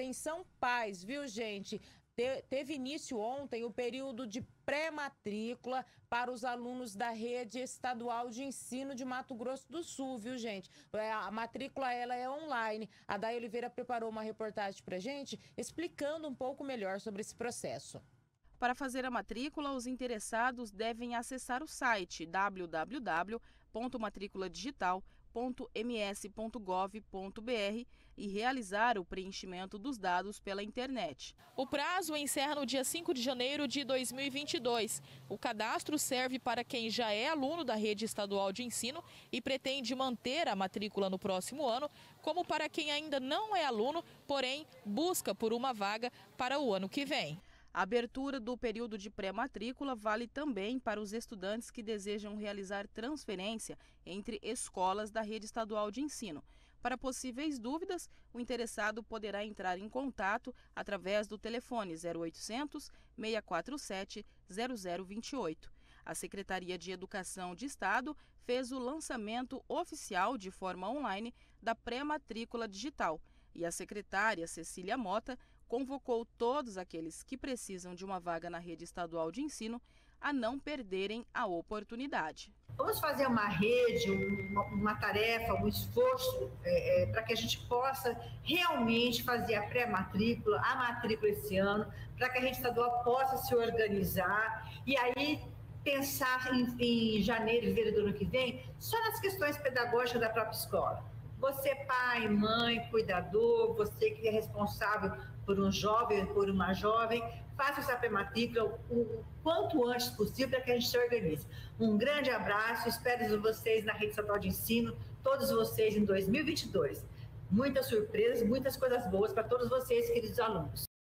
Atenção pais, viu, gente? Te, teve início ontem o período de pré-matrícula para os alunos da rede estadual de ensino de Mato Grosso do Sul, viu, gente? É, a matrícula ela é online. A Day Oliveira preparou uma reportagem para gente explicando um pouco melhor sobre esse processo. Para fazer a matrícula, os interessados devem acessar o site www.matriculadigital.ms.gov.br e realizar o preenchimento dos dados pela internet. O prazo encerra no dia 5 de janeiro de 2022. O cadastro serve para quem já é aluno da rede estadual de ensino e pretende manter a matrícula no próximo ano, como para quem ainda não é aluno, porém busca por uma vaga para o ano que vem. A abertura do período de pré-matrícula vale também para os estudantes que desejam realizar transferência entre escolas da rede estadual de ensino. Para possíveis dúvidas, o interessado poderá entrar em contato através do telefone 0800 647 0028. A Secretaria de Educação de Estado fez o lançamento oficial de forma online da pré-matrícula digital e a secretária Cecília Mota convocou todos aqueles que precisam de uma vaga na rede estadual de ensino a não perderem a oportunidade. Vamos fazer uma rede, uma, uma tarefa, um esforço é, é, para que a gente possa realmente fazer a pré-matrícula, a matrícula esse ano, para que a rede estadual possa se organizar e aí pensar em, em janeiro, fevereiro do ano que vem só nas questões pedagógicas da própria escola. Você, pai, mãe, cuidador, você que é responsável por um jovem, por uma jovem, faça essa pré-matrícula o quanto antes possível para que a gente se organize. Um grande abraço, espero vocês na rede estadual de ensino, todos vocês em 2022. Muitas surpresas, muitas coisas boas para todos vocês, queridos alunos.